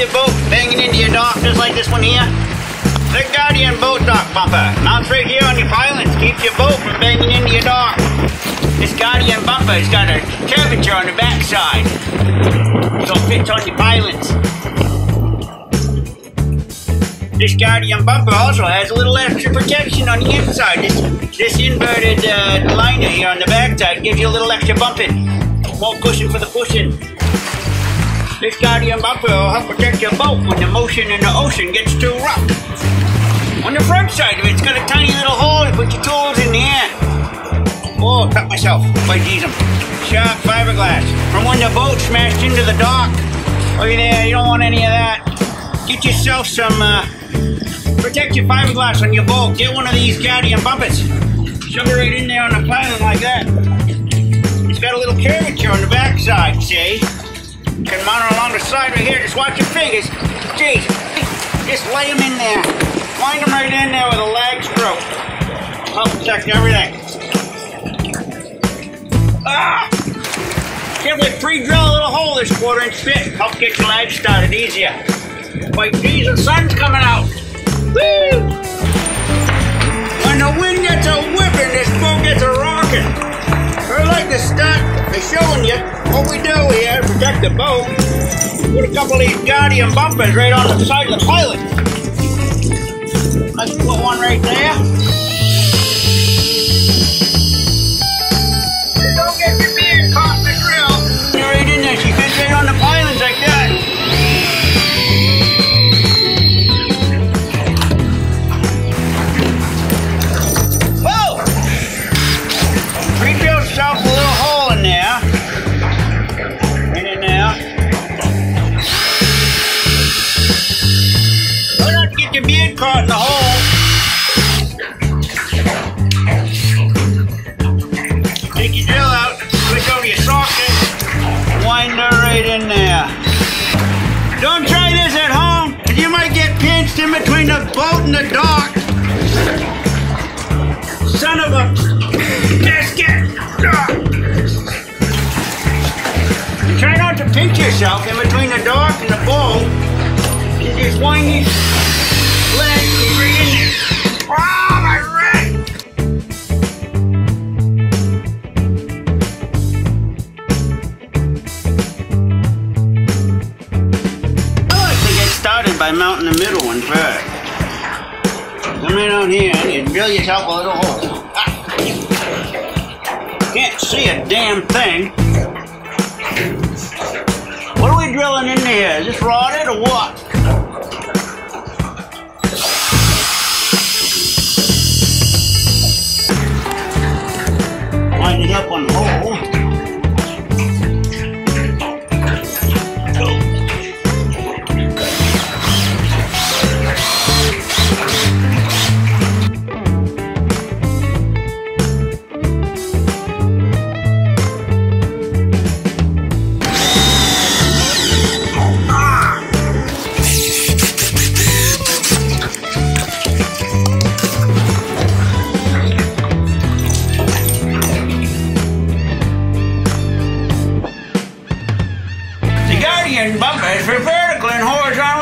your boat banging into your dock just like this one here? The Guardian boat dock bumper mounts right here on your pilings, keeps your boat from banging into your dock. This Guardian bumper has got a curvature on the backside, so it fits on your pilings. This Guardian bumper also has a little extra protection on the inside. This, this inverted uh, liner here on the backside gives you a little extra bumping. More cushion for the pushing. Guardian bumper will help protect your boat when the motion in the ocean gets too rough. On the front side of it, it's got a tiny little hole to put your tools in there. Oh, cut myself. By Jesus. Sharp fiberglass. From when the boat smashed into the dock. Look at there, you don't want any of that. Get yourself some, uh, protect your fiberglass on your boat. Get one of these Guardian bumpers. Shove it right in there on the piling like that. It's got a little curvature on the backside, see? Can mount along the side right here. Just watch your fingers. Jeez. Just lay them in there. Wind them right in there with a lag stroke. Help protect everything. Ah! Carefully pre-drill a little hole this quarter inch fit. Help get your lag started easier. Wait, geez, the sun's coming out. The boat. Put a couple of these Guardian bumpers right on the side of the pilot. Let's put one right there. Don't get your. You're right in there. On the like that. Your beard caught in the hole. Take your drill out, switch over your socket, wind her right in there. Don't try this at home, you might get pinched in between the boat and the dock. Son of a biscuit! Try not to pinch yourself in between the dock and the boat. You just wind by mounting the middle one first. Come right on here and drill yourself a little hole. Ah. Can't see a damn thing. What are we drilling in there? Is this rotted or what? And bumpers for vertical and horizontal